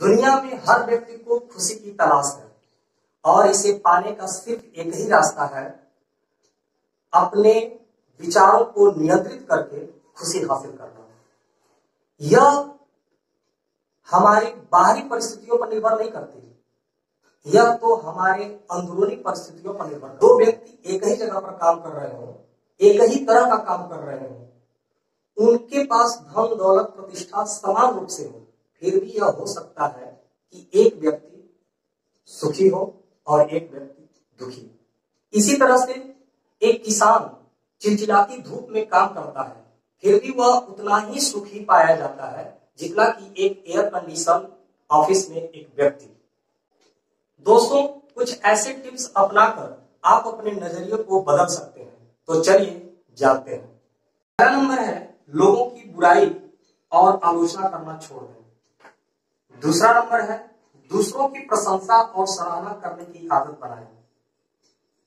दुनिया में हर व्यक्ति को खुशी की तलाश है और इसे पाने का सिर्फ़ एक ही रास्ता है, अपने विचारों को नियंत्रित करके खुशी हासिल करना। यह हमारी बाहरी परिस्थितियों पर निर्भर नहीं करती। यह तो हमारे अंदरूनी परिस्थितियों पर निर्भर दो व्यक्ति एक ही जगह पर काम कर रहे हो, एक ही तरह का काम कर रहे हो, उनके पास धन, दौलत, प्रतिष्ठा समान रूप से हो। फिर भी यह हो सकता है कि एक व्यक्ति सुखी हो और एक व्यक्ति दुखी इसी तरह से एक किसान चिलचिलाती धूप में काम करता है, फिर भी वह उतना ही सुखी पाया जाता है जितना कि एक एयर कंडीशन ऑफ़िस में एक व्यक्ति। दोस्तों, कुछ ऐसे टिप्स अपनाकर आप अपने नज़रिए को बदल सकते हैं। तो चलिए जानते हैं। पहला नंबर है, लोगों की बुराई और आलोचना करना छोड़ दें दूसरा नंबर है, दूसरों की प्रशंसा और सराहना करने की आदत बनाए।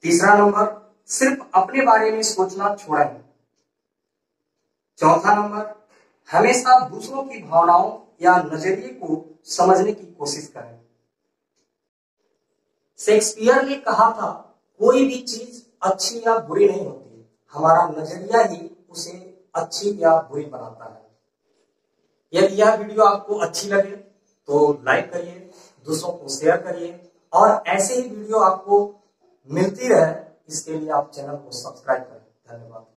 तीसरा नंबर, सिर्फ़ अपने बारे में सोचना छोड़ें चौथा नंबर, हमेशा दूसरों की भावनाओं या नज़रिए को समझने की कोशिश करें। शेक्सपियर ने कहा था, कोई भी चीज़ अच्छी या बुरी नहीं होती हमारा नज़रिया ही उसे अच्छी या बुरी बनाता है। यदि यह वीडियो आपको अच्छी लगे तो लाइक करिए, दूसरों को शेयर करिए, और ऐसे ही वीडियो आपको मिलती रहे, इसके लिए आप चैनल को सब्सक्राइब करें। धन्यवाद।